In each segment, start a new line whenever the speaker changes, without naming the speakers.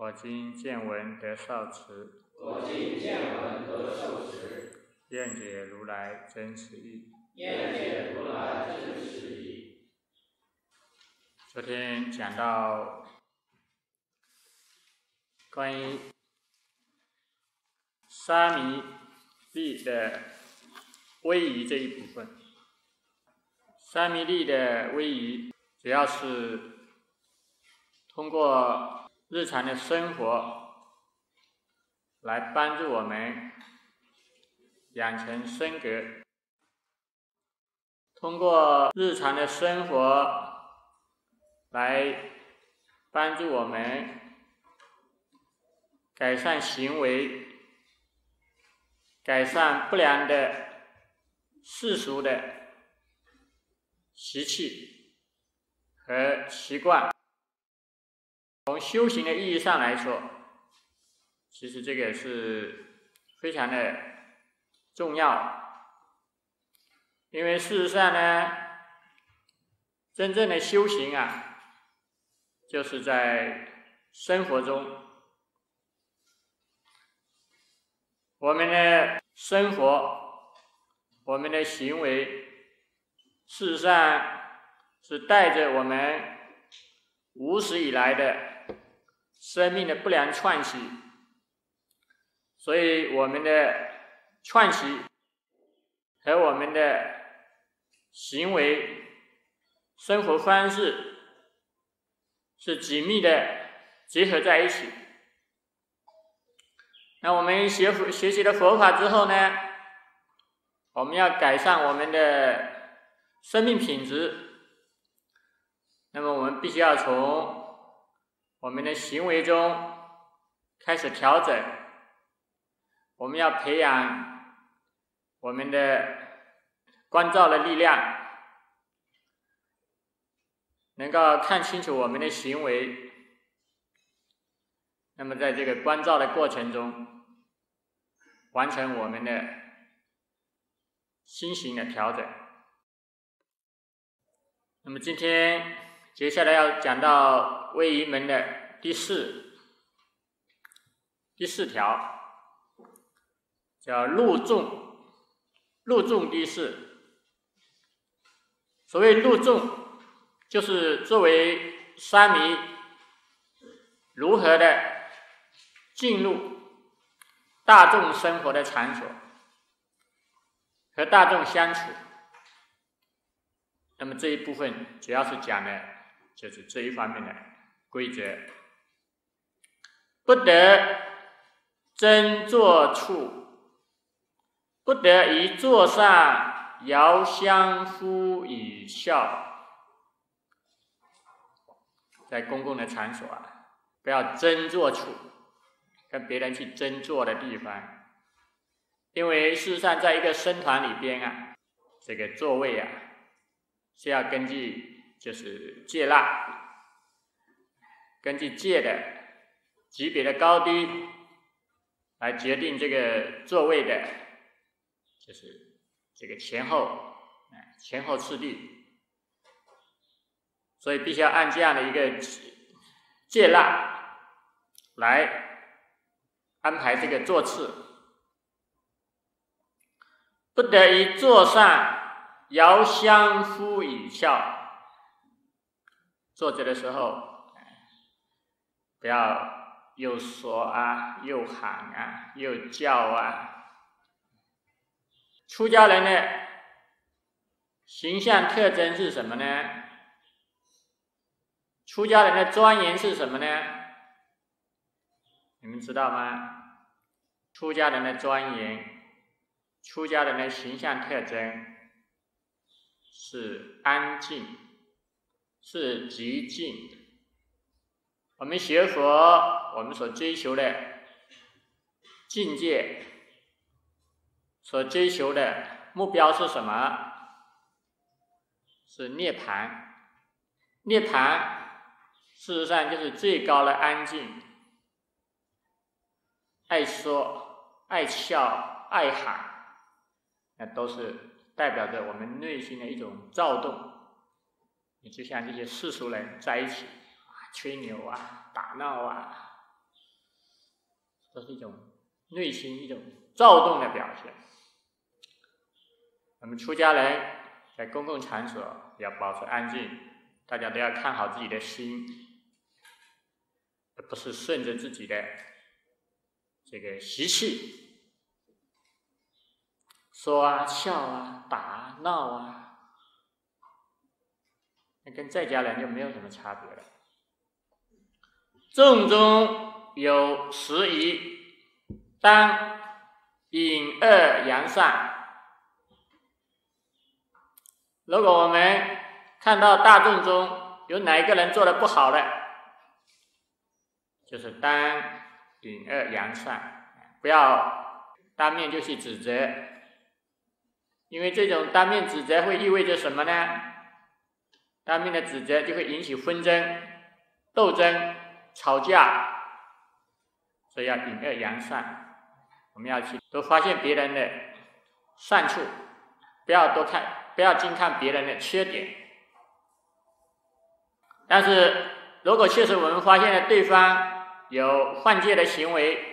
我今见闻得受持。
我今见闻得受持。
愿解如来真实义。
愿解如来真实义。
昨天讲到关于沙弥力的威仪这一部分。沙弥力的威仪，主要是通过日常的生活来帮助我们养成身格，通过日常的生活来帮助我们改善行为，改善不良的世俗的。习气和习惯，从修行的意义上来说，其实这个是非常的重要。因为事实上呢，真正的修行啊，就是在生活中，我们的生活，我们的行为。事实上，是带着我们无始以来的生命的不良串习，所以我们的串习和我们的行为、生活方式是紧密的结合在一起。那我们学佛学习了佛法之后呢，我们要改善我们的。生命品质，那么我们必须要从我们的行为中开始调整。我们要培养我们的关照的力量，能够看清楚我们的行为。那么在这个关照的过程中，完成我们的心型的调整。那么今天接下来要讲到位移门的第四第四条，叫入众入众第四。所谓入众，就是作为沙弥如何的进入大众生活的场所，和大众相处。那么这一部分主要是讲的，就是这一方面的规则，不得争坐处，不得一坐上遥相呼以笑。在公共的场所啊，不要争坐处，跟别人去争坐的地方，因为事实上，在一个僧团里边啊，这个座位啊。是要根据就是戒腊，根据戒的级别的高低来决定这个座位的，就是这个前后，前后次第，所以必须要按这样的一个戒腊来安排这个座次，不得于座上。遥相呼以笑，坐着的时候，不要又说啊，又喊啊，又叫啊。出家人的形象特征是什么呢？出家人的庄严是什么呢？你们知道吗？出家人的庄严，出家人的形象特征。是安静，是极静的，我们学佛，我们所追求的境界，所追求的目标是什么？是涅槃。涅槃，事实上就是最高的安静。爱说、爱笑、爱喊，那都是代表着我们内心的一种躁动。你就像这些世俗人在一起啊，吹牛啊，打闹啊，都是一种内心一种躁动的表现。我们出家人在公共场所要保持安静，大家都要看好自己的心，而不是顺着自己的这个习气说啊、笑啊、打闹啊。那跟在家人就没有什么差别了。众中有十宜，当引恶扬善。如果我们看到大众中有哪一个人做的不好的，就是当引恶扬善，不要当面就去指责，因为这种当面指责会意味着什么呢？当面的指责就会引起纷争、斗争、吵架，所以要引恶扬善。我们要去多发现别人的善处，不要多看，不要净看别人的缺点。但是如果确实我们发现了对方有犯戒的行为，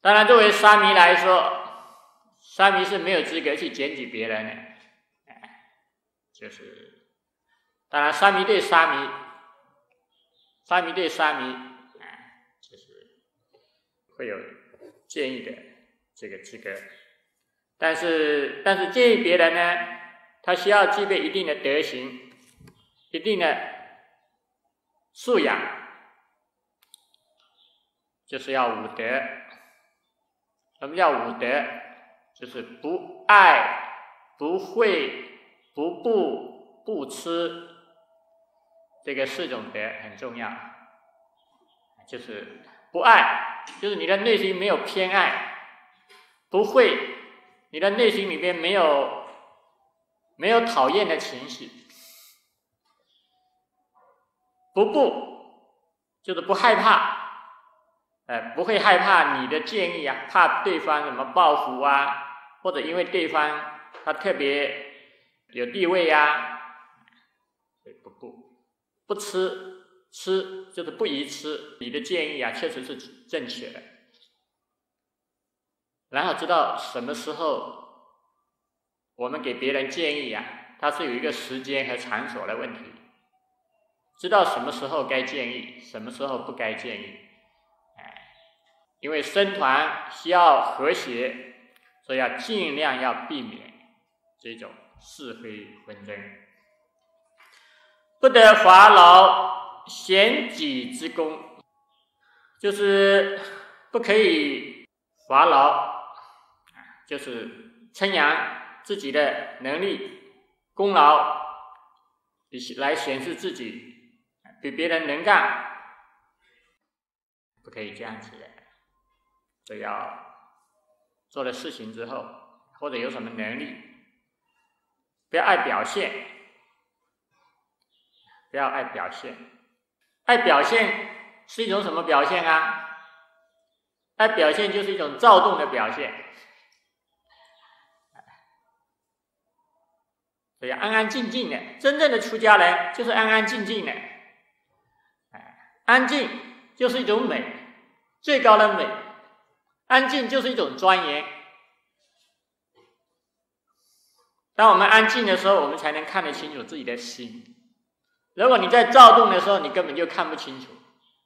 当然作为沙弥来说，沙弥是没有资格去检举别人的。就是，当然，沙弥对沙弥，沙弥对沙弥，哎，就是会有建议的这个资格。但是，但是建议别人呢，他需要具备一定的德行，一定的素养，就是要五德。什么叫五德？就是不爱、不会。不不不吃，这个四种德很重要，就是不爱，就是你的内心没有偏爱；不会，你的内心里边没有没有讨厌的情绪；不不，就是不害怕，呃，不会害怕你的建议啊，怕对方什么报复啊，或者因为对方他特别。有地位呀，不不不吃吃就是不宜吃。你的建议啊，确实是正确的。然后知道什么时候我们给别人建议啊，它是有一个时间和场所的问题。知道什么时候该建议，什么时候不该建议。哎，因为僧团需要和谐，所以要尽量要避免这种。是非纷争，不得伐劳贤己之功，就是不可以伐劳，就是称扬自己的能力、功劳，来显示自己比别人能干，不可以这样子的。只要做了事情之后，或者有什么能力。不要爱表现，不要爱表现，爱表现是一种什么表现啊？爱表现就是一种躁动的表现，所以安安静静的，真正的出家人就是安安静静的，安静就是一种美，最高的美，安静就是一种庄严。当我们安静的时候，我们才能看得清楚自己的心。如果你在躁动的时候，你根本就看不清楚。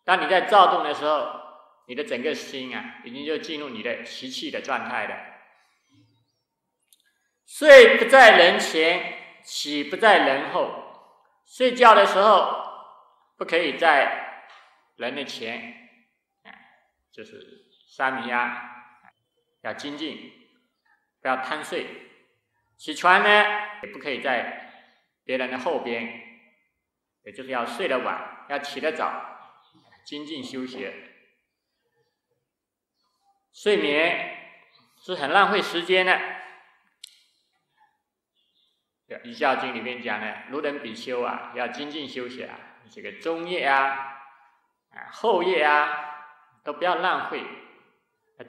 当你在躁动的时候，你的整个心啊，已经就进入你的习气的状态了。睡不在人前，起不在人后。睡觉的时候不可以在人的前，就是沙弥呀，要精进，不要贪睡。起床呢，也不可以在别人的后边，也就是要睡得晚，要起得早，精进修学。睡眠是很浪费时间的，《瑜伽经》里面讲的，如等比丘啊，要精进修学啊，这个中夜啊，啊后夜啊，都不要浪费。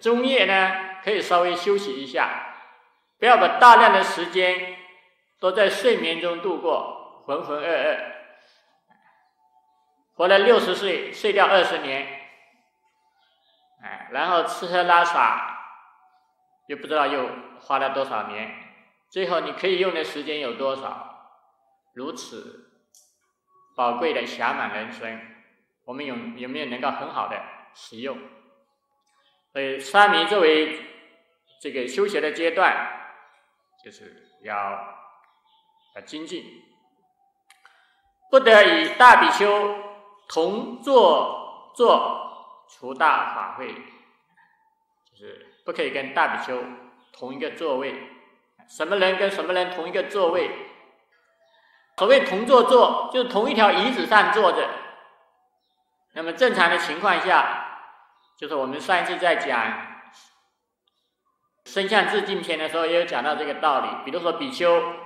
中夜呢，可以稍微休息一下，不要把大量的时间都在睡眠中度过，浑浑噩噩，活了六十岁，睡掉二十年。哎，然后吃喝拉撒，又不知道又花了多少年，最后你可以用的时间有多少？如此宝贵的暇满人生，我们有有没有能够很好的使用？所以沙弥作为这个修学的阶段，就是要要精进，不得与大比丘同坐坐。除大法会，就是不可以跟大比丘同一个座位。什么人跟什么人同一个座位？所谓同坐坐，就是同一条椅子上坐着。那么正常的情况下，就是我们上一次在讲《身相致敬篇》的时候，也有讲到这个道理。比如说，比丘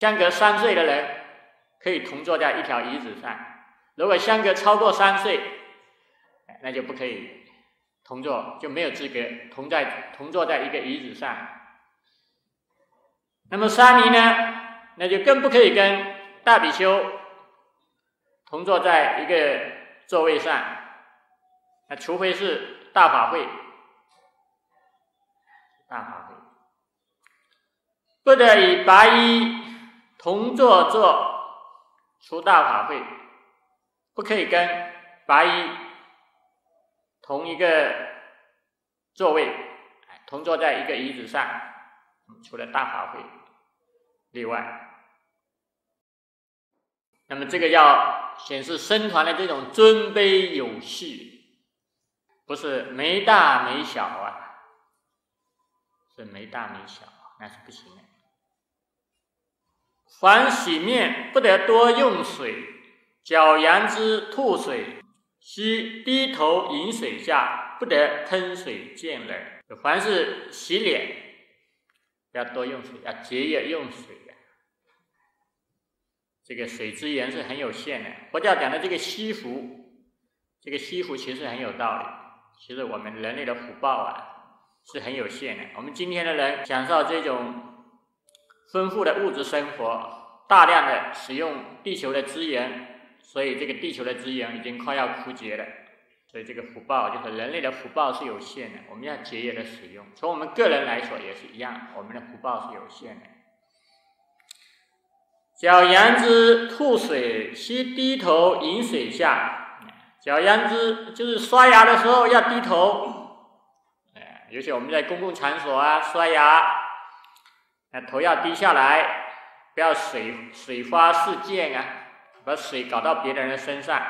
相隔三岁的人可以同坐在一条椅子上，如果相隔超过三岁，那就不可以同坐，就没有资格同在同坐在一个椅子上。那么沙弥呢？那就更不可以跟大比丘同坐在一个座位上。那除非是大法会，大法会不得与白衣同坐坐出大法会，不可以跟白衣。同一个座位，同坐在一个椅子上，除了大法会例外。那么这个要显示僧团的这种尊卑有序，不是没大没小啊，是没大没小，那是不行的。凡洗面不得多用水，脚阳之吐水。须低头饮水下，不得吞水见人。凡是洗脸，要多用水，要节约用水的。这个水资源是很有限的。佛教讲的这个西福，这个西福其实很有道理。其实我们人类的福报啊是很有限的。我们今天的人享受这种丰富的物质生活，大量的使用地球的资源。所以这个地球的资源已经快要枯竭了，所以这个福报就是人类的福报是有限的，我们要节约的使用。从我们个人来说也是一样，我们的福报是有限的。小羊之吐水，须低头饮水下。小羊之就是刷牙的时候要低头，尤其我们在公共场所啊刷牙，那头要低下来，不要水水花四溅啊。把水搞到别的人身上，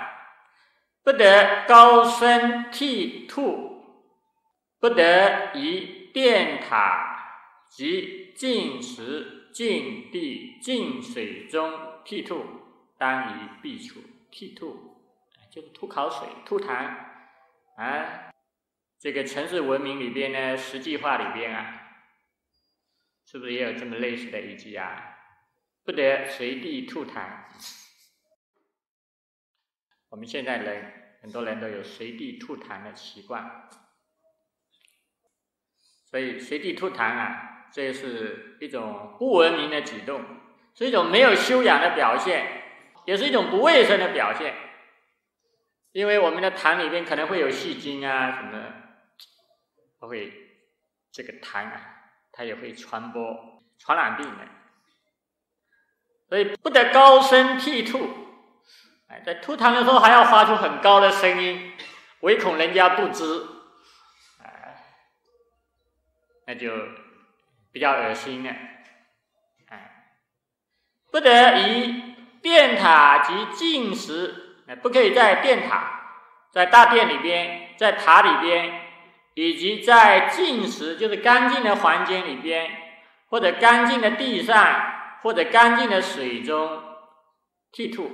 不得高声涕吐，不得于电塔及进食、进地、进水中涕吐，当于必除。涕吐就是吐口水、吐痰啊。这个城市文明里边呢，实际化里边啊，是不是也有这么类似的一句啊？不得随地吐痰。我们现在人很多人都有随地吐痰的习惯，所以随地吐痰啊，这是一种不文明的举动，是一种没有修养的表现，也是一种不卫生的表现。因为我们的痰里边可能会有细菌啊什么，不会这个痰啊，它也会传播传染病的，所以不得高声涕吐。在吐痰的时候还要发出很高的声音，唯恐人家不知，哎，那就比较恶心了，哎，不得于殿塔及进食，不可以在殿塔，在大殿里边，在塔里边，以及在进食，就是干净的环境里边，或者干净的地上，或者干净的水中。剃吐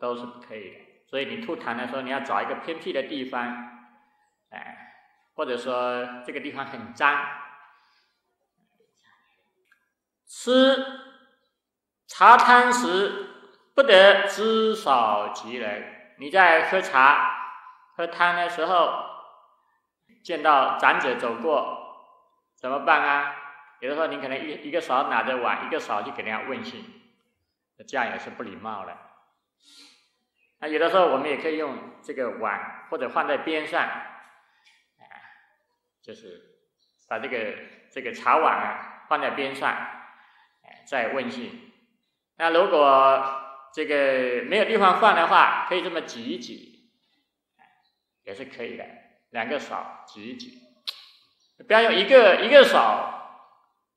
都是不可以的。所以你吐痰的时候，你要找一个偏僻的地方，哎，或者说这个地方很脏。吃茶汤时不得知少及人。你在喝茶、喝汤的时候，见到长者走过，怎么办啊？有的时候你可能一一个手拿着碗，一个手就给人家问讯，这样也是不礼貌的。那有的时候我们也可以用这个碗，或者放在边上，啊，就是把这个这个茶碗啊放在边上，哎，再问讯。那如果这个没有地方放的话，可以这么挤一挤，也是可以的。两个手挤一挤，不要用一个一个手。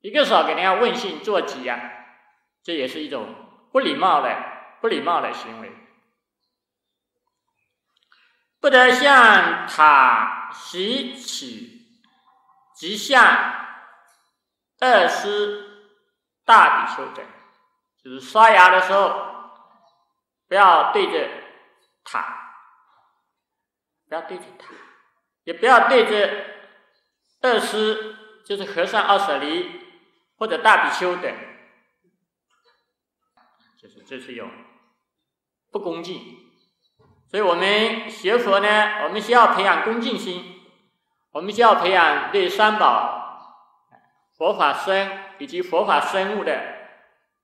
一个手给人家问讯做揖呀，这也是一种不礼貌的、不礼貌的行为。不得向塔洗起，即向二师、大比丘等，就是刷牙的时候，不要对着塔，不要对着塔，也不要对着二师，就是和尚二舍离。或者大比丘等，就是这是有不恭敬，所以我们学佛呢，我们需要培养恭敬心，我们需要培养对三宝、佛法僧以及佛法生物的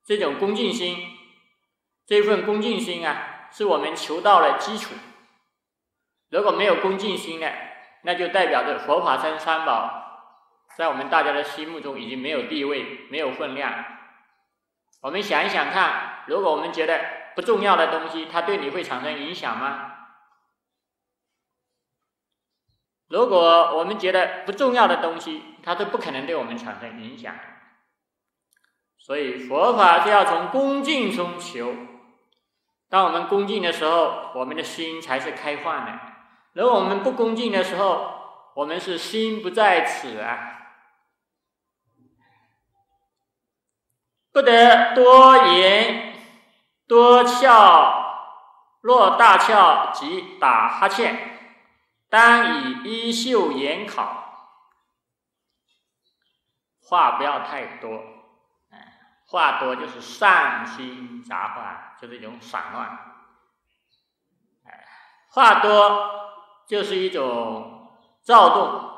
这种恭敬心，这份恭敬心啊，是我们求道的基础。如果没有恭敬心呢，那就代表着佛法僧三宝。在我们大家的心目中已经没有地位，没有分量。我们想一想看，如果我们觉得不重要的东西，它对你会产生影响吗？如果我们觉得不重要的东西，它都不可能对我们产生影响。所以佛法是要从恭敬中求。当我们恭敬的时候，我们的心才是开放的。如果我们不恭敬的时候，我们是心不在此啊。不得多言多笑，若大笑即打哈欠，当以衣袖掩考。话不要太多，哎，话多就是上心杂话，就是一种散乱。哎，话多就是一种躁动，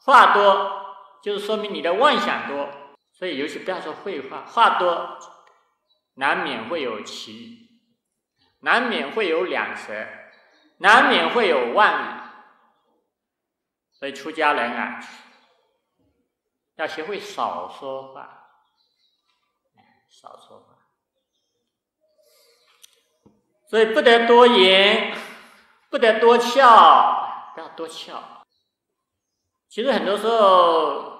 话多就是说明你的妄想多。所以，尤其不要说废话，话多难免会有歧，难免会有两舌，难免会有妄语。所以，出家人啊，要学会少说话，少说话。所以，不得多言，不得多笑，不要多笑。其实，很多时候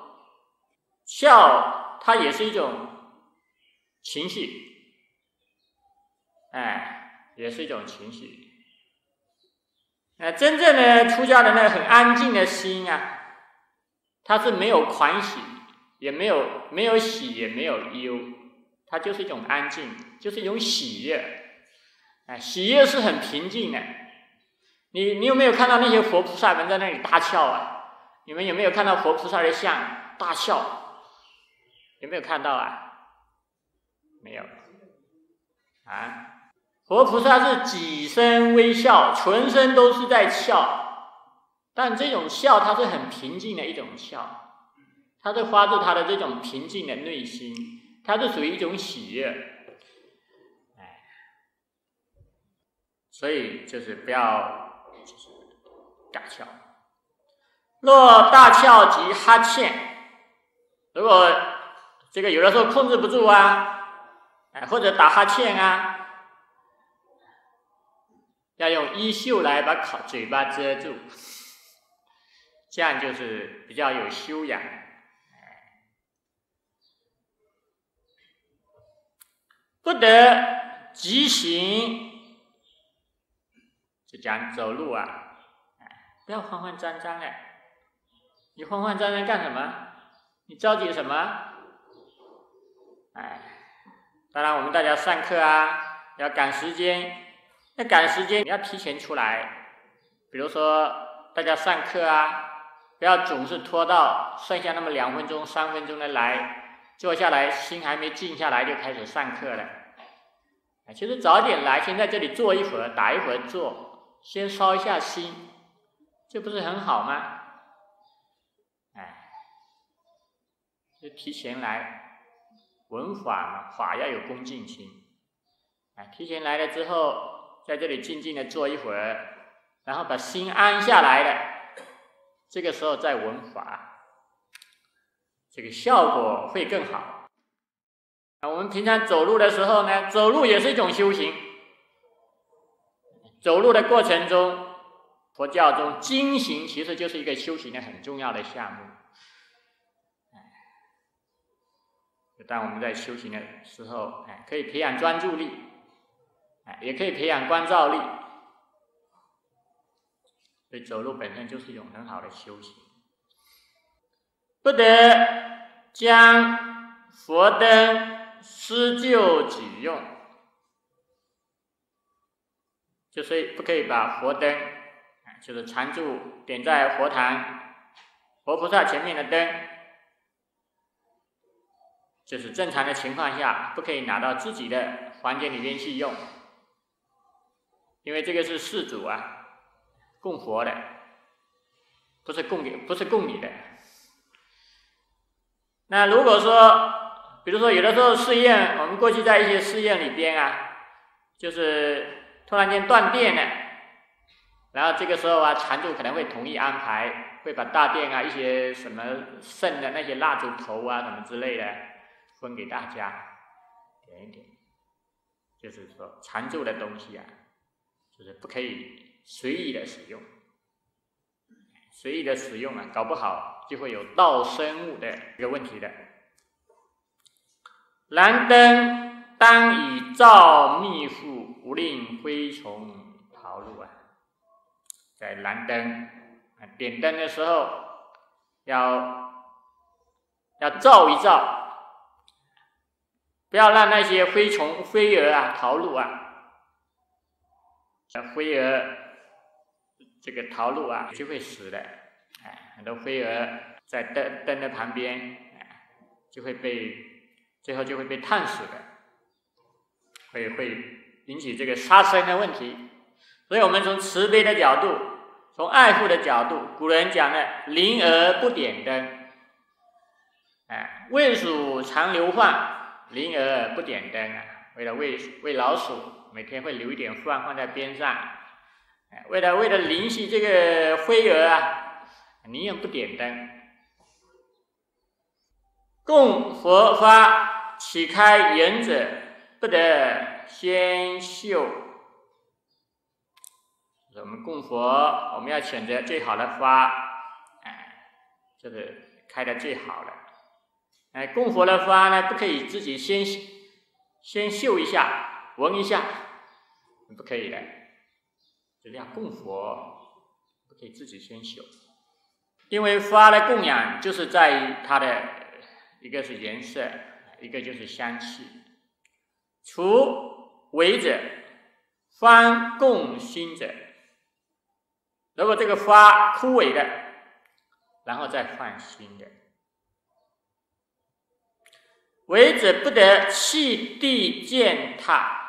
笑。它也是一种情绪，哎，也是一种情绪。那真正的出家人呢，很安静的心啊，他是没有狂喜，也没有没有喜，也没有忧，它就是一种安静，就是一种喜悦。哎，喜悦是很平静的。你你有没有看到那些佛菩萨们在那里大笑啊？你们有没有看到佛菩萨的像大笑？有没有看到啊？没有啊！活菩萨是几声微笑，全身都是在笑，但这种笑它是很平静的一种笑，它是发自他的这种平静的内心，它是属于一种喜悦，哎，所以就是不要大笑，若大笑即哈欠，如果。这个有的时候控制不住啊，哎，或者打哈欠啊，要用衣袖来把口嘴巴遮住，这样就是比较有修养。不得急行，就讲走路啊，不要慌慌张张的。你慌慌张张干什么？你着急什么？哎，当然，我们大家上课啊，要赶时间，那赶时间你要提前出来。比如说大家上课啊，不要总是拖到剩下那么两分钟、三分钟的来，坐下来心还没静下来就开始上课了。其实早点来，先在这里坐一会儿，打一会儿坐，先烧一下心，这不是很好吗？哎，就提前来，闻法嘛，法要有恭敬心。哎，提前来了之后，在这里静静的坐一会儿，然后把心安下来了，这个时候再闻法，这个效果会更好。啊，我们平常走路的时候呢，走路也是一种修行。走路的过程中，佛教中经行其实就是一个修行的很重要的项目。哎，当我们在修行的时候，哎，可以培养专注力，哎，也可以培养关照力。所以走路本身就是一种很好的修行。不得将佛灯。施救己用，就是不可以把佛灯，就是常住点在佛堂、佛菩萨前面的灯，就是正常的情况下不可以拿到自己的房间里面去用，因为这个是事主啊，供佛的，不是供给，不是供你的。那如果说，比如说，有的时候试验，我们过去在一些试验里边啊，就是突然间断电了，然后这个时候啊，禅主可能会同意安排，会把大殿啊、一些什么剩的那些蜡烛头啊、什么之类的分给大家点一点。就是说，禅住的东西啊，就是不可以随意的使用，随意的使用啊，搞不好就会有盗生物的一个问题的。燃灯当以照密覆，不令灰虫逃入啊！在燃灯点灯的时候，要要照一照，不要让那些飞虫、飞蛾啊逃入啊！飞蛾这个逃入啊，就会死的。哎，很多飞蛾在灯灯的旁边，就会被。最后就会被烫死的，会会引起这个杀生的问题。所以我们从慈悲的角度，从爱护的角度，古人讲的“临而不点灯”，哎，喂鼠常留饭，临而不点灯啊。为了喂喂老鼠，每天会留一点饭放在边上，哎，为了为了灵犀这个飞蛾啊，宁愿不点灯，供佛发。岂开言者，不得先秀。我们供佛，我们要选择最好的花，哎，这个开的最好的。哎，供佛的花呢，不可以自己先先嗅一下、闻一下，不可以的。就是要供佛，不可以自己先嗅，因为花的供养就是在于它的一个是颜色。一个就是香气，除为者，方共心者。如果这个花枯萎的，然后再换新的。为者不得弃地践踏，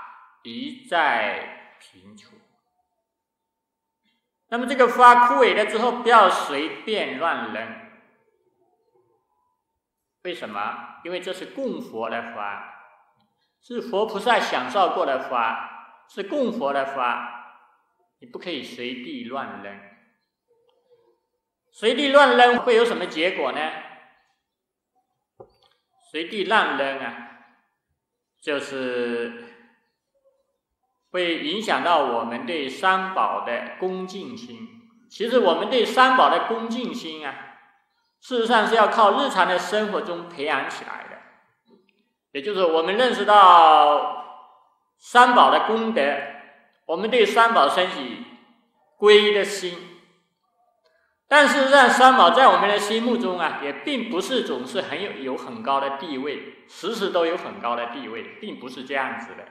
一再平处。那么这个花枯萎了之后，不要随便乱扔。为什么？因为这是供佛的花，是佛菩萨享受过的花，是供佛的花，你不可以随地乱扔。随地乱扔会有什么结果呢？随地乱扔啊，就是会影响到我们对三宝的恭敬心。其实我们对三宝的恭敬心啊。事实上是要靠日常的生活中培养起来的，也就是我们认识到三宝的功德，我们对三宝升起皈依的心。但事实上，三宝在我们的心目中啊，也并不是总是很有有很高的地位，时时都有很高的地位，并不是这样子的。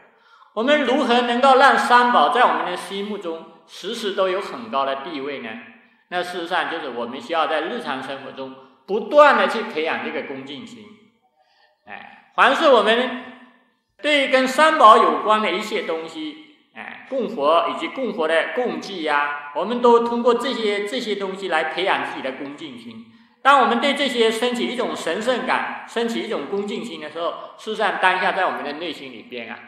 我们如何能够让三宝在我们的心目中时时都有很高的地位呢？那事实上就是我们需要在日常生活中不断的去培养这个恭敬心。哎，凡是我们对跟三宝有关的一些东西，哎，供佛以及供佛的供祭呀，我们都通过这些这些东西来培养自己的恭敬心。当我们对这些升起一种神圣感，升起一种恭敬心的时候，事实上当下在我们的内心里边啊，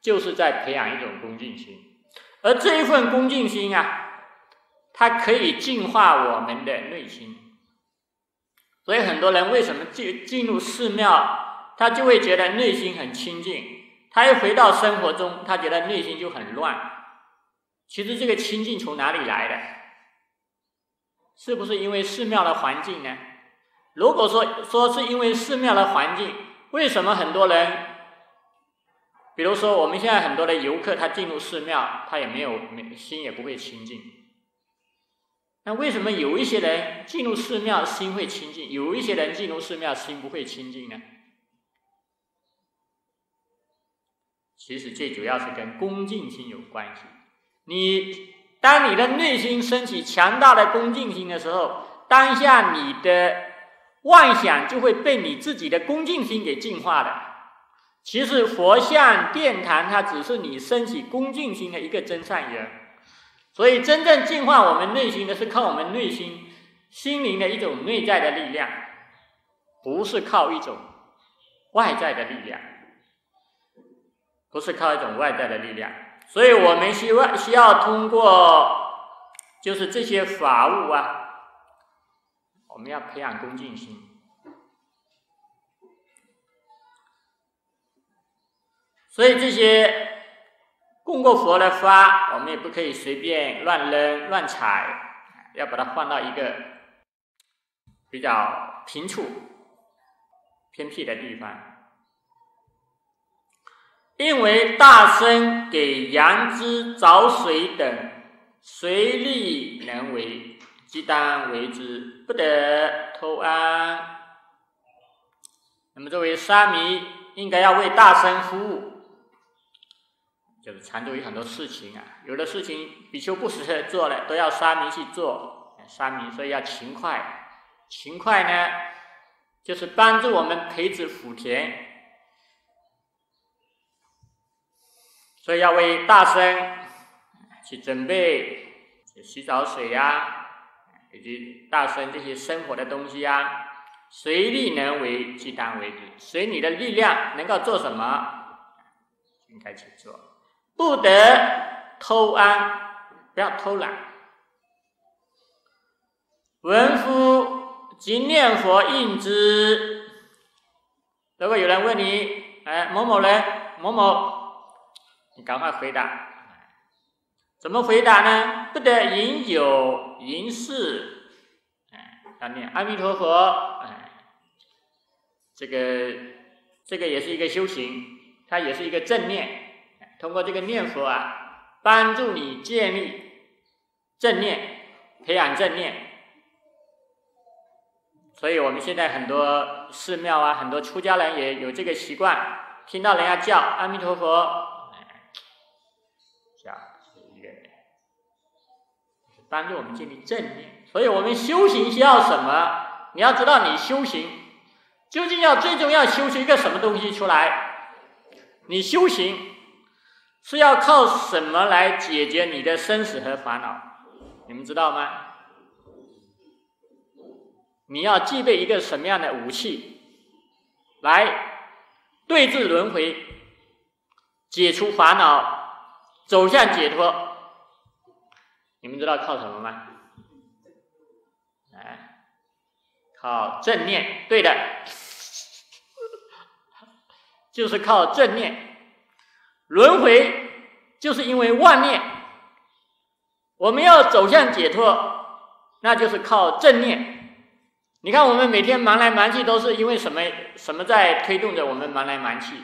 就是在培养一种恭敬心。而这一份恭敬心啊。它可以净化我们的内心，所以很多人为什么进进入寺庙，他就会觉得内心很清净；他一回到生活中，他觉得内心就很乱。其实这个清净从哪里来的？是不是因为寺庙的环境呢？如果说说是因为寺庙的环境，为什么很多人，比如说我们现在很多的游客，他进入寺庙，他也没有没心也不会清净。那为什么有一些人进入寺庙心会清净，有一些人进入寺庙心不会清净呢？其实最主要是跟恭敬心有关系。你当你的内心升起强大的恭敬心的时候，当下你的妄想就会被你自己的恭敬心给净化的。其实佛像、殿堂，它只是你升起恭敬心的一个真善缘。所以，真正净化我们内心的是靠我们内心、心灵的一种内在的力量，不是靠一种外在的力量，不是靠一种外在的力量。所以我们希望需要通过，就是这些法物啊，我们要培养恭敬心。所以这些。供过佛的花，我们也不可以随便乱扔乱踩，要把它放到一个比较平处、偏僻的地方。因为大僧给羊脂找水等，随力能为，即当为之，不得偷安。那么作为沙弥，应该要为大僧服务。就是禅宗有很多事情啊，有的事情比丘不适合做了，都要沙弥去做。沙弥所以要勤快，勤快呢，就是帮助我们培植福田。所以要为大僧去准备洗澡水呀，以及大僧这些生活的东西呀，随力能为，即当为之。随你的力量能够做什么，应该去做。不得偷安，不要偷懒。文夫即念佛应之。如果有人问你，哎，某某人，某某，赶快回答。怎么回答呢？不得饮酒吟诗，哎，要念阿弥陀佛，哎，这个这个也是一个修行，它也是一个正念。通过这个念佛啊，帮助你建立正念，培养正念。所以我们现在很多寺庙啊，很多出家人也有这个习惯，听到人家叫阿弥陀佛，叫一个帮助我们建立正念。所以我们修行需要什么？你要知道，你修行究竟要最终要修出一个什么东西出来？你修行。是要靠什么来解决你的生死和烦恼？你们知道吗？你要具备一个什么样的武器，来对治轮回、解除烦恼、走向解脱？你们知道靠什么吗？哎，靠正念。对的，就是靠正念。轮回就是因为妄念，我们要走向解脱，那就是靠正念。你看，我们每天忙来忙去，都是因为什么？什么在推动着我们忙来忙去？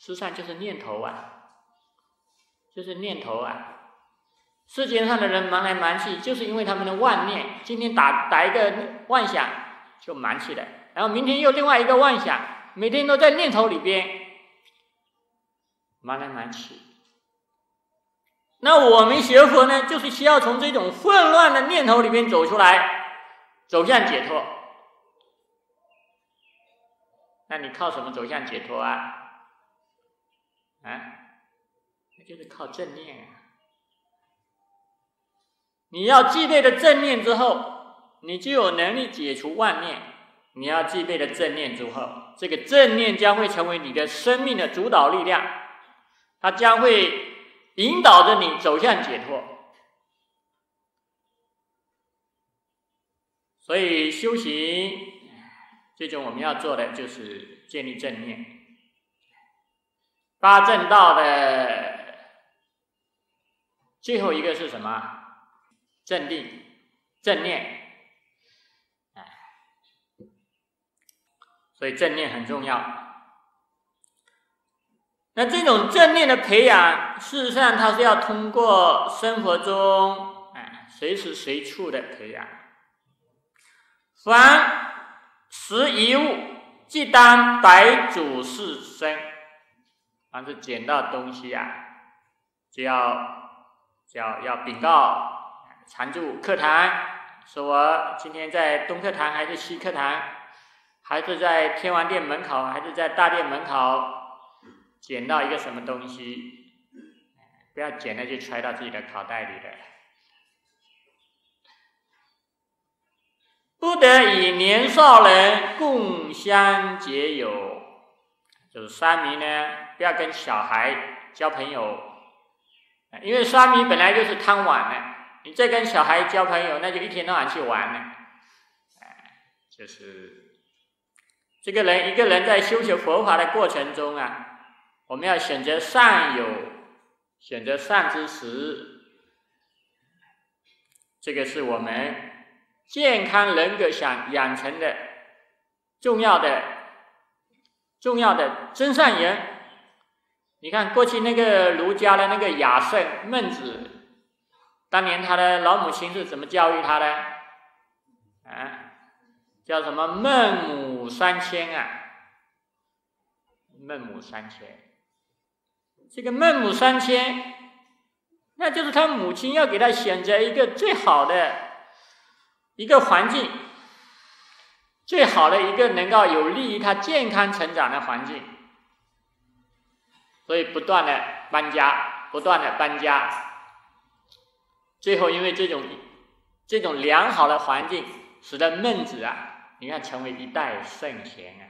实际上就是念头啊，就是念头啊。世界上的人忙来忙去，就是因为他们的妄念。今天打打一个妄想就忙起来，然后明天又另外一个妄想，每天都在念头里边。忙来忙去。那我们学佛呢，就是需要从这种混乱的念头里面走出来，走向解脱。那你靠什么走向解脱啊？啊，那就是靠正念啊！你要具备了正念之后，你就有能力解除妄念。你要具备了正念之后，这个正念将会成为你的生命的主导力量，它将会。引导着你走向解脱，所以修行最终我们要做的就是建立正念。八正道的最后一个是什么？正定、正念。所以正念很重要。那这种正念的培养，事实上它是要通过生活中哎随时随处的培养。凡拾一物，即当百主事身。凡是捡到东西啊，就要就要要禀告常住课堂，说我今天在东课堂还是西课堂，还是在天王殿门口，还是在大殿门口。捡到一个什么东西，不要捡了就揣到自己的口袋里了。不得与年少人共相结友，就是沙弥呢，不要跟小孩交朋友，因为沙弥本来就是贪玩的，你再跟小孩交朋友，那就一天到晚去玩了。就是这个人一个人在修学佛法的过程中啊。我们要选择善友，选择善知识，这个是我们健康人格想养成的重要的、重要的真善人。你看，过去那个儒家的那个雅圣孟子，当年他的老母亲是怎么教育他的？啊，叫什么孟母三迁啊？孟母三迁。这个孟母三迁，那就是他母亲要给他选择一个最好的一个环境，最好的一个能够有利于他健康成长的环境，所以不断的搬家，不断的搬家，最后因为这种这种良好的环境，使得孟子啊，你看成为一代圣贤啊，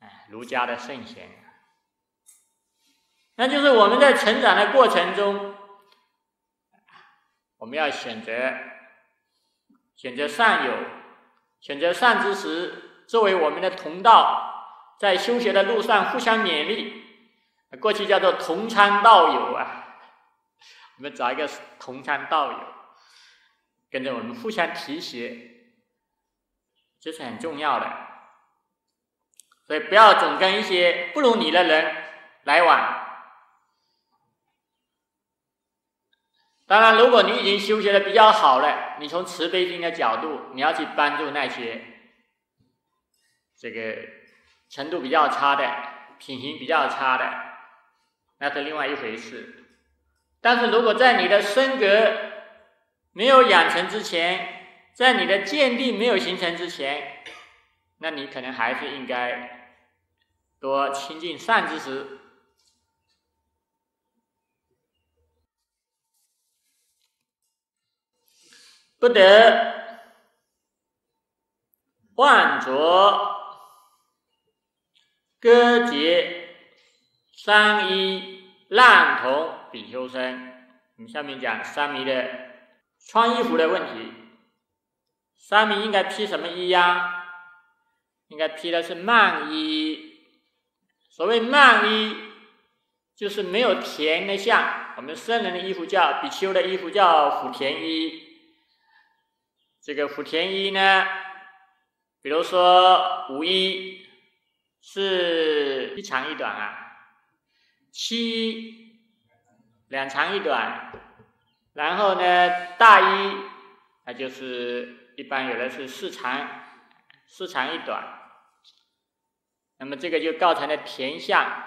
哎，儒家的圣贤啊。那就是我们在成长的过程中，我们要选择选择善友，选择善知识作为我们的同道，在修学的路上互相勉励。过去叫做同参道友啊，你们找一个同参道友，跟着我们互相提携，这是很重要的。所以不要总跟一些不如你的人来往。当然，如果你已经修学的比较好了，你从慈悲心的角度，你要去帮助那些这个程度比较差的、品行比较差的，那是另外一回事。但是如果在你的身格没有养成之前，在你的见地没有形成之前，那你可能还是应该多亲近善知识。不得妄着割节三衣烂铜比丘僧。我们下面讲三弥的穿衣服的问题。三弥应该披什么衣呀？应该披的是曼衣。所谓曼衣，就是没有田的像。我们僧人的衣服叫比丘的衣服叫福田衣。这个福田衣呢，比如说五一是一长一短啊，七两长一短，然后呢大一那就是一般有的是四长四长一短，那么这个就构成了田相，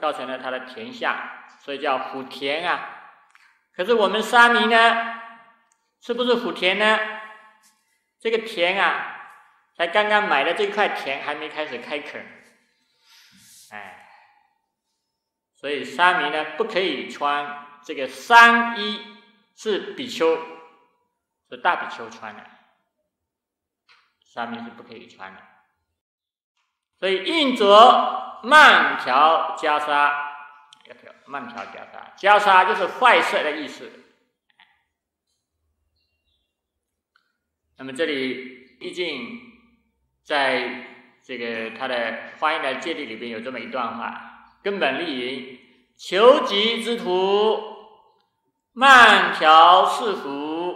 造成了他的田相，所以叫虎田啊。可是我们沙弥呢，是不是虎田呢？这个田啊，才刚刚买的这块田还没开始开垦，所以沙弥呢不可以穿这个三衣，是比丘，是大比丘穿的，沙弥是不可以穿的。所以印着慢条袈裟，要条慢条袈裟，袈裟就是坏色的意思。那么这里毕竟在这个他的翻译的戒律里边有这么一段话：根本立云，求吉之徒，慢条四服，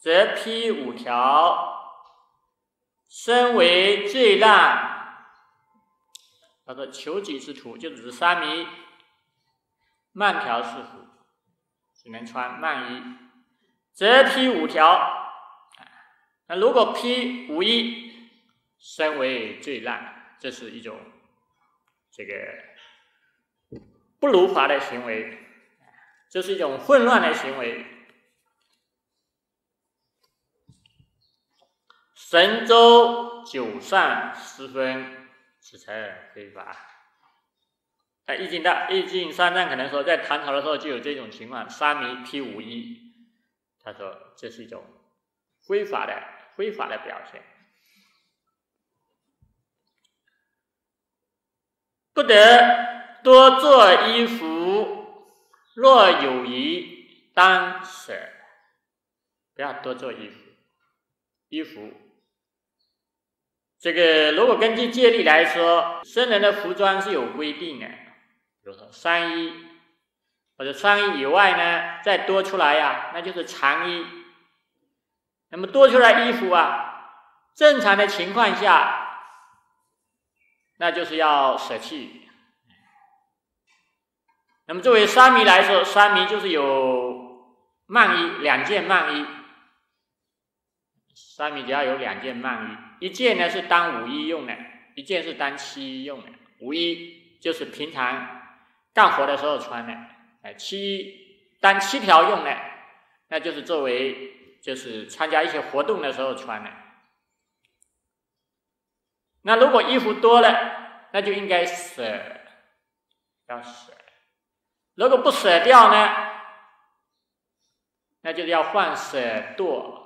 则披五条，身为最烂。他说：“求吉之徒，就指沙弥慢条四服，只能穿慢衣，则披五条。那如果披五衣，身为最烂，这是一种这个不如法的行为，这是一种混乱的行为。神州九善十分。”此才非法。在《易经》大《易经》三藏可能说，在唐朝的时候就有这种情况：沙弥披五衣，他说这是一种非法的、非法的表现。不得多做衣服，若有余当舍。不要多做衣服，衣服。这个如果根据戒律来说，僧人的服装是有规定的，比如说三衣或者三衣以外呢，再多出来呀，那就是长衣。那么多出来衣服啊，正常的情况下，那就是要舍弃。那么作为沙弥来说，沙弥就是有慢衣两件慢衣，沙弥只要有两件慢衣。一件呢是当五衣用的，一件是当七衣用的。五衣就是平常干活的时候穿的，哎，七衣当七条用的，那就是作为就是参加一些活动的时候穿的。那如果衣服多了，那就应该舍，要舍。如果不舍掉呢，那就是要换舍堕。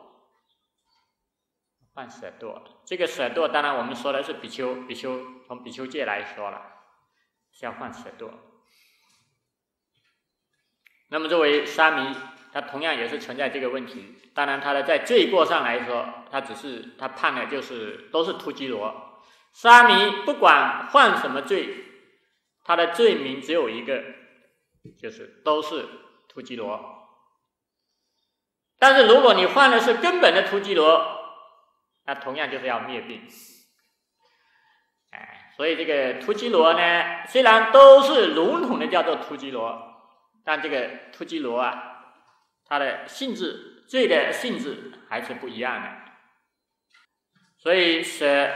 换舍堕，这个舍堕当然我们说的是比丘，比丘从比丘戒来说了，是要换舍堕。那么作为沙弥，他同样也是存在这个问题。当然他的在罪过上来说，他只是他判的就是都是突击罗。沙弥不管犯什么罪，他的罪名只有一个，就是都是突击罗。但是如果你换的是根本的突击罗，那同样就是要灭病，哎，所以这个突击罗呢，虽然都是笼统的叫做突击罗，但这个突击罗啊，它的性质、罪的性质还是不一样的。所以舍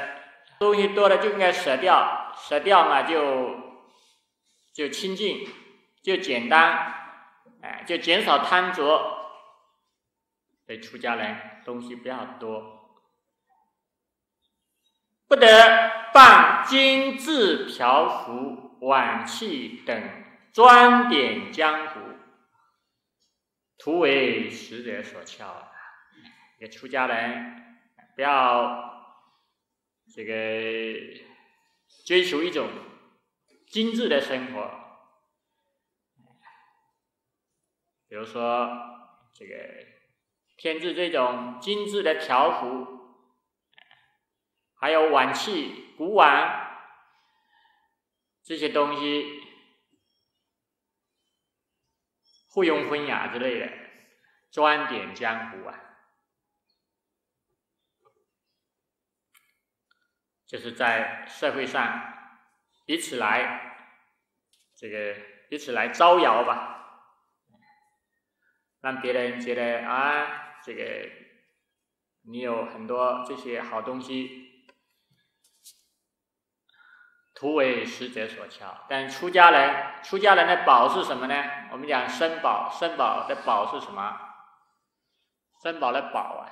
东西多了就应该舍掉，舍掉嘛就就清净，就简单，哎，就减少贪着。所以出家人东西不要多。不得办精致条幅、碗器等装点江湖，图为使者所翘。也出家人不要这个追求一种精致的生活，比如说这个添置这种精致的条幅。还有碗器、古碗这些东西，附庸风雅之类的，装点江湖啊，就是在社会上以此来这个以此来招摇吧，让别人觉得啊，这个你有很多这些好东西。图为使者所敲。但出家人，出家人的宝是什么呢？我们讲身宝，身宝的宝是什么？身宝的宝啊，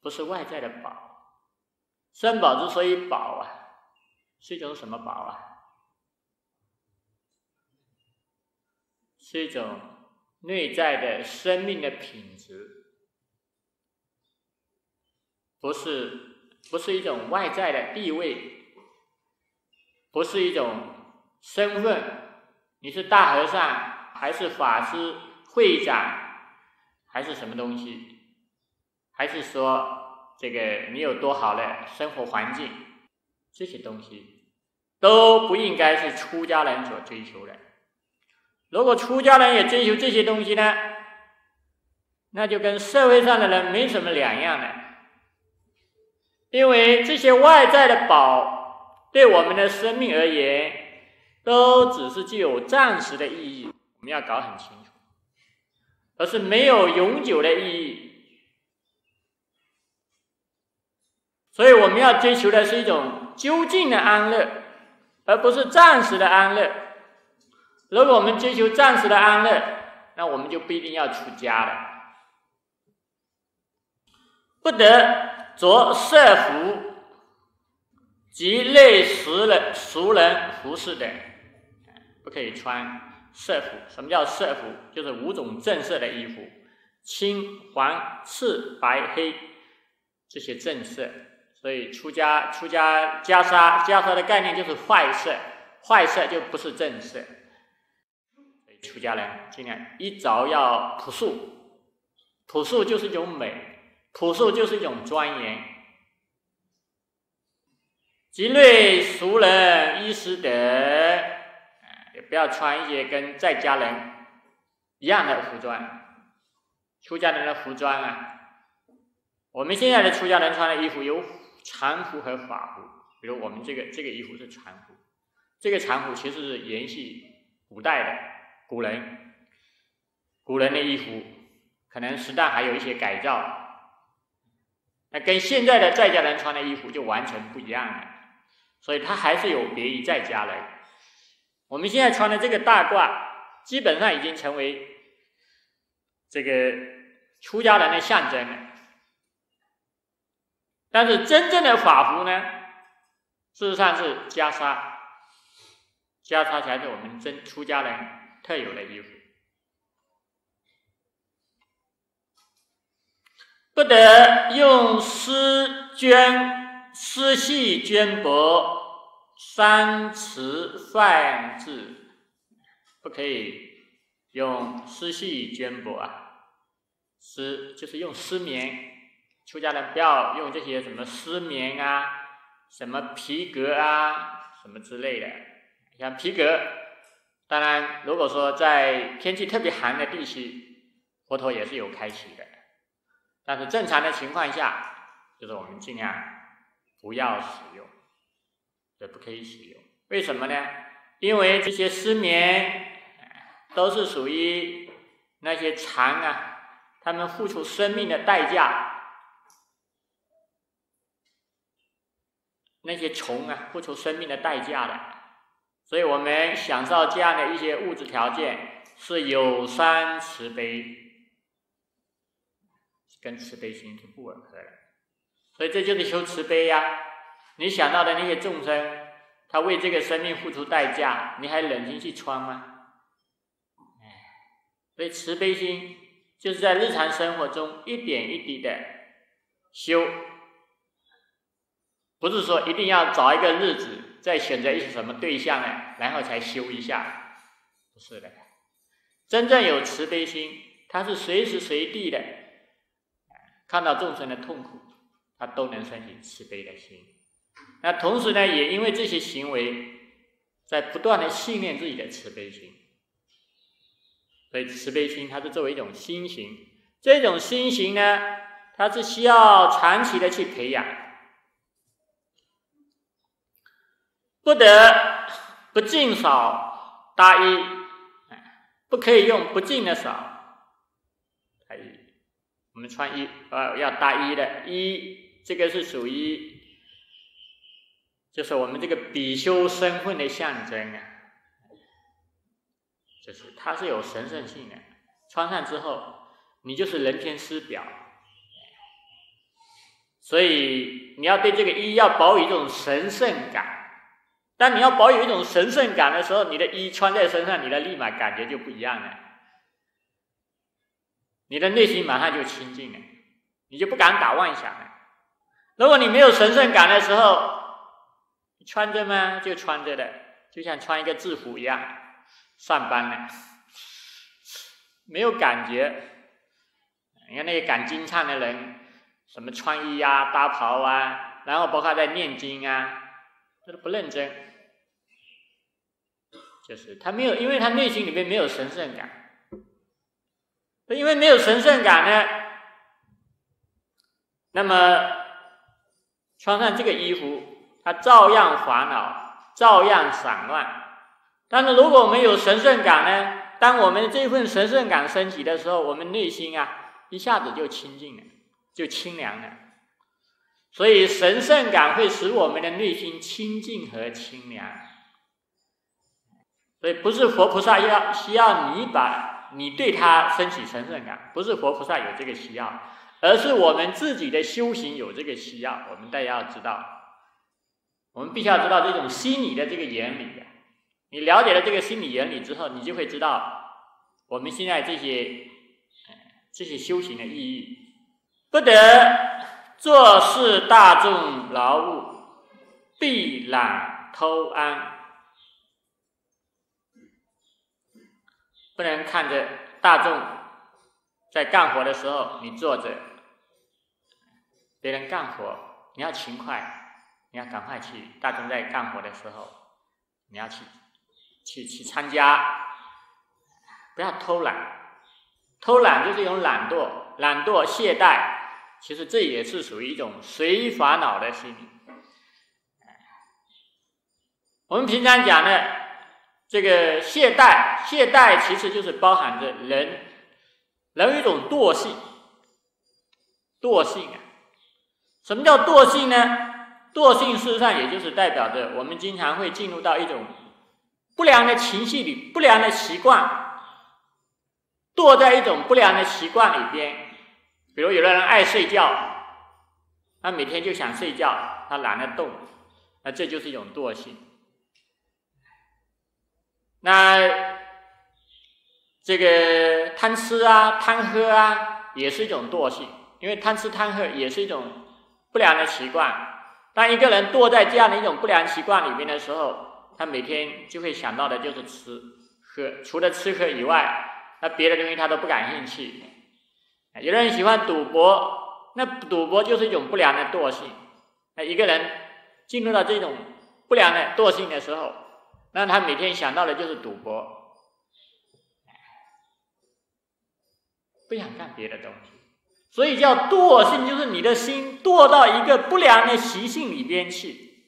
不是外在的宝。身宝之所以宝啊，是一种什么宝啊？是一种内在的生命的品质，不是不是一种外在的地位，不是一种身份。你是大和尚，还是法师、会长，还是什么东西？还是说这个你有多好的生活环境？这些东西都不应该是出家人所追求的。如果出家人也追求这些东西呢，那就跟社会上的人没什么两样了。因为这些外在的宝，对我们的生命而言，都只是具有暂时的意义，我们要搞很清楚，而是没有永久的意义。所以我们要追求的是一种究竟的安乐，而不是暂时的安乐。如果我们追求暂时的安乐，那我们就不一定要出家了。不得着色服及类俗人俗人服饰的，不可以穿色服。什么叫色服？就是五种正色的衣服，青、黄、赤、白、黑这些正色。所以出家出家袈裟袈裟的概念就是坏色，坏色就不是正色。出家人尽量一着要朴素，朴素就是一种美，朴素就是一种庄严。吉类俗人衣食等，也不要穿一些跟在家人一样的服装。出家人的服装啊，我们现在的出家人穿的衣服有禅服和法服，比如我们这个这个衣服是禅服，这个禅服其实是延续古代的。古人，古人的衣服可能时代还有一些改造，那跟现在的在家人穿的衣服就完全不一样了，所以它还是有别于在家人。我们现在穿的这个大褂，基本上已经成为这个出家人的象征了。但是真正的法服呢，事实上是袈裟，袈裟才是我们真出家人。特有的衣服，不得用丝绢、丝细绢帛、三尺泛制，不可以用丝细绢帛啊，丝就是用丝棉，出家人不要用这些什么丝棉啊、什么皮革啊、什么之类的，像皮革。当然，如果说在天气特别寒的地区，佛陀也是有开启的。但是正常的情况下，就是我们尽量不要使用，也不可以使用。为什么呢？因为这些失眠都是属于那些蚕啊，他们付出生命的代价，那些虫啊，付出生命的代价的。所以我们享受这样的一些物质条件，是有三慈悲，跟慈悲心是不吻合的。所以这就是修慈悲呀！你想到的那些众生，他为这个生命付出代价，你还忍心去穿吗？哎，所以慈悲心就是在日常生活中一点一滴的修，不是说一定要找一个日子。再选择一些什么对象呢？然后才修一下，不是的。真正有慈悲心，他是随时随地的看到众生的痛苦，他都能升起慈悲的心。那同时呢，也因为这些行为，在不断的训练自己的慈悲心。所以慈悲心它是作为一种心型，这种心型呢，它是需要长期的去培养。不得不净少大衣，不可以用不净的少大衣。我们穿衣呃要大衣的衣，这个是属于就是我们这个比丘身份的象征啊，就是它是有神圣性的。穿上之后，你就是人天师表，所以你要对这个衣要保有一种神圣感。当你要保有一种神圣感的时候，你的衣穿在身上，你的立马感觉就不一样了，你的内心马上就清净了，你就不敢打妄想了。如果你没有神圣感的时候，穿着吗？就穿着的，就像穿一个制服一样，上班了，没有感觉。你看那些赶经唱的人，什么穿衣啊、搭袍啊，然后包括在念经啊，这都不认真，就是他没有，因为他内心里面没有神圣感，因为没有神圣感呢，那么穿上这个衣服。他照样烦恼，照样散乱。但是如果我们有神圣感呢？当我们这份神圣感升起的时候，我们内心啊一下子就清净了，就清凉了。所以神圣感会使我们的内心清净和清凉。所以不是佛菩萨要需要你把你对他升起神圣感，不是佛菩萨有这个需要，而是我们自己的修行有这个需要。我们大家要知道。我们必须要知道这种心理的这个原理。你了解了这个心理原理之后，你就会知道我们现在这些这些修行的意义。不得做事大众劳务，必懒偷安。不能看着大众在干活的时候，你坐着；别人干活，你要勤快。你要赶快去，大众在干活的时候，你要去，去去参加，不要偷懒。偷懒就是一种懒惰，懒惰懈怠，其实这也是属于一种随烦恼的心理。我们平常讲的这个懈怠，懈怠其实就是包含着人，人有一种惰性，惰性啊，什么叫惰性呢？惰性事实上也就是代表着我们经常会进入到一种不良的情绪里、不良的习惯，堕在一种不良的习惯里边。比如有的人爱睡觉，他每天就想睡觉，他懒得动，那这就是一种惰性。那这个贪吃啊、贪喝啊，也是一种惰性，因为贪吃贪喝也是一种不良的习惯。当一个人堕在这样的一种不良习惯里面的时候，他每天就会想到的就是吃喝，除了吃喝以外，那别的东西他都不感兴趣。有的人喜欢赌博，那赌博就是一种不良的惰性。那一个人进入到这种不良的惰性的时候，那他每天想到的就是赌博，不想干别的东西。所以叫惰性，就是你的心堕到一个不良的习性里边去，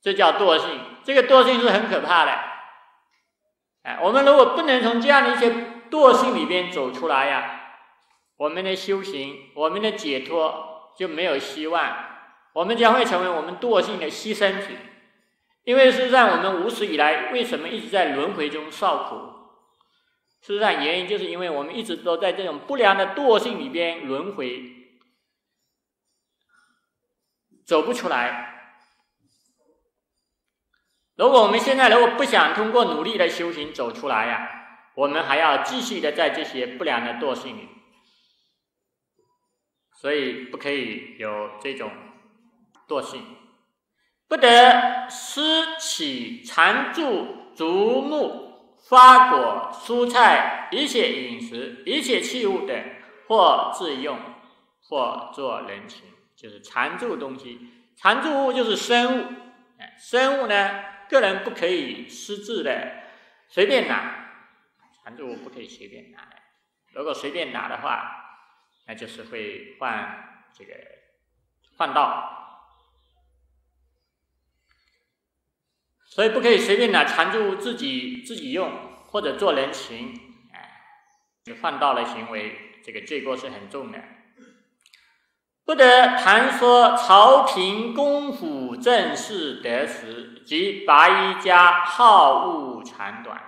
这叫惰性。这个惰性是很可怕的。哎，我们如果不能从这样的一些惰性里边走出来呀，我们的修行、我们的解脱就没有希望。我们将会成为我们惰性的牺牲品。因为事实上，我们无始以来为什么一直在轮回中受苦？事实上，原因就是因为我们一直都在这种不良的惰性里边轮回，走不出来。如果我们现在如果不想通过努力的修行走出来呀，我们还要继续的在这些不良的惰性里，所以不可以有这种惰性，不得私起常住竹木。花果、蔬菜、一切饮食、一切器物等，或自用，或做人情，就是常住东西。常住物就是生物，生物呢，个人不可以私自的随便拿，常住物不可以随便拿的。如果随便拿的话，那就是会犯这个犯道。所以不可以随便拿常住自己自己用，或者做人情，哎，犯道的行为，这个罪过是很重的。不得谈说朝廷公府政事得时，及白衣家好恶长短。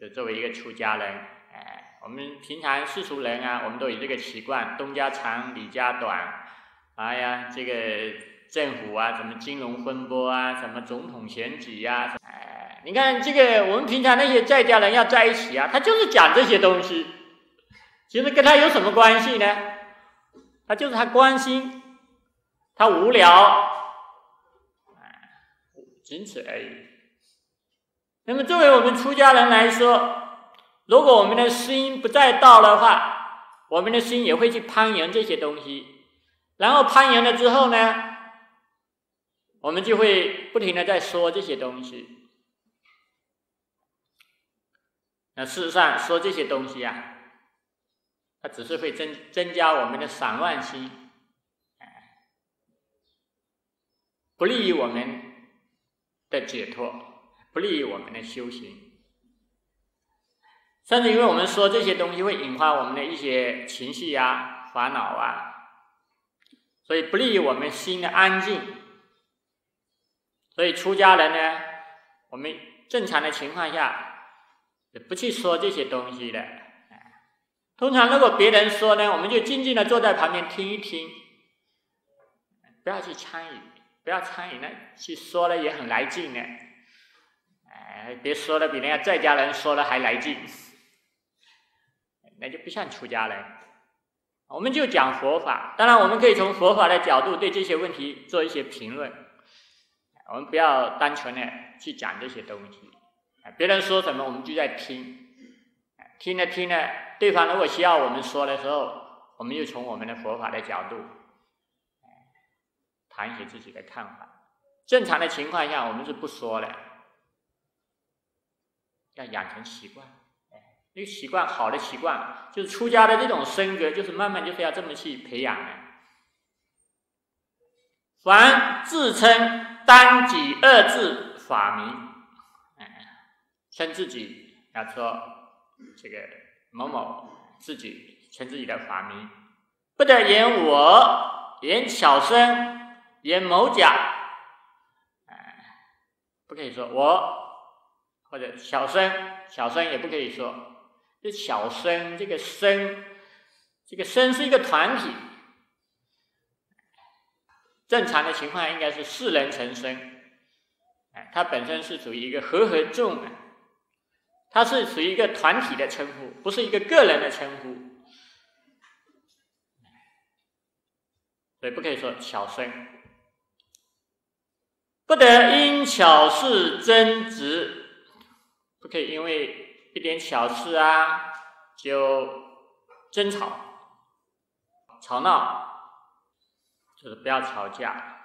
就作为一个出家人，哎，我们平常世俗人啊，我们都有这个习惯，东家长，李家短。哎呀，这个政府啊，什么金融风波啊，什么总统选举呀，哎，你看这个我们平常那些在家人要在一起啊，他就是讲这些东西，其实跟他有什么关系呢？他就是他关心，他无聊，仅此而已。那么，作为我们出家人来说，如果我们的心不在道的话，我们的心也会去攀岩这些东西。然后攀岩了之后呢，我们就会不停的在说这些东西。那事实上，说这些东西啊，它只是会增增加我们的散乱心，不利于我们的解脱。不利于我们的修行，甚至因为我们说这些东西会引发我们的一些情绪啊、烦恼啊，所以不利于我们心的安静。所以出家人呢，我们正常的情况下不去说这些东西的。通常如果别人说呢，我们就静静的坐在旁边听一听，不要去参与，不要参与呢，去说了也很来劲呢。别说的比人家在家人说的还来劲，那就不像出家人。我们就讲佛法，当然我们可以从佛法的角度对这些问题做一些评论。我们不要单纯的去讲这些东西，别人说什么我们就在听，听着听着，对方如果需要我们说的时候，我们就从我们的佛法的角度谈一些自己的看法。正常的情况下，我们是不说的。要养成习惯，哎，一个习惯好的习惯，就是出家的这种身格，就是慢慢就是要这么去培养的。凡自称单己二字法名，哎，称自己要说这个某某自己称自己的法名，不得言我，言巧生，言某甲，哎，不可以说我。或者小声，小声也不可以说。这小声，这个声，这个声是一个团体。正常的情况应该是四人成声，哎，它本身是属于一个和合众的，它是属于一个团体的称呼，不是一个个人的称呼，所以不可以说小声，不得因巧事争执。不可以因为一点小事啊就争吵、吵闹，就是不要吵架。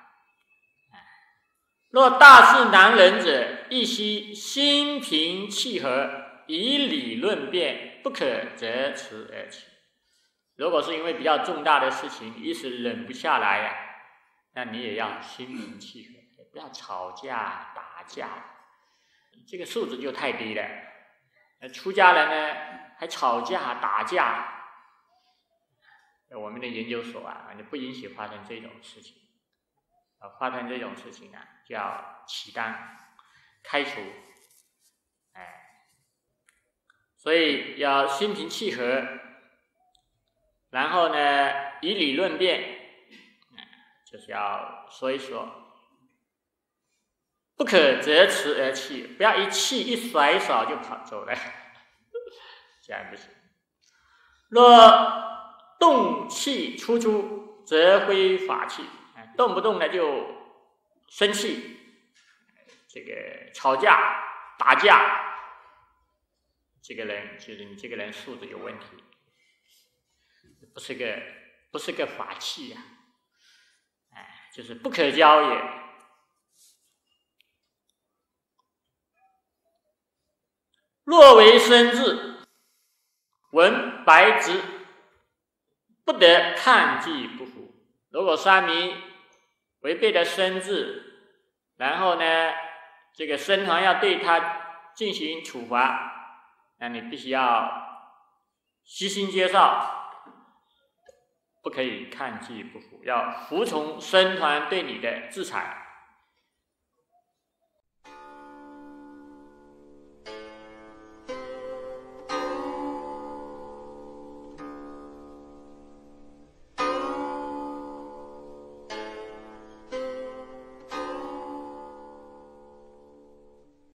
若大事难忍者，亦须心平气和，以理论辩，不可择持而起。如果是因为比较重大的事情，一时忍不下来呀，那你也要心平气和，不要吵架打架。这个素质就太低了。出家人呢还吵架打架，我们的研究所啊，就不允许发生这种事情。啊，发生这种事情啊，就要起当开除。哎，所以要心平气和，然后呢以理论辩，就是要说一说。不可择持而弃，不要一气一甩手就跑走了，这样不行。若动气出出，则非法器。动不动呢就生气，这个吵架打架，这个人就是你这个人素质有问题，不是个不是个法器呀，哎，就是不可教也。若为生智，闻白纸，不得抗拒不服。如果沙弥违背了生字，然后呢，这个僧团要对他进行处罚，那你必须要悉心接受，不可以抗拒不服，要服从僧团对你的制裁。